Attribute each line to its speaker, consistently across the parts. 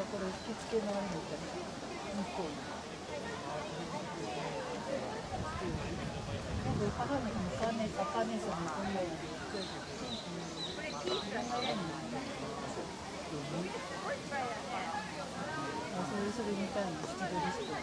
Speaker 1: あ、なんかこれ受付のあるみたいな。向こうに。なんか、母の日のカーネ、あ、カーネーションのこんなの。あ、それ、それみたいな、スチールリスト。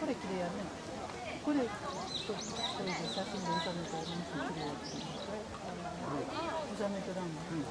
Speaker 1: こ。れ綺麗やね。これ、これで写真で収めて、皆さん綺麗やっ Yeah.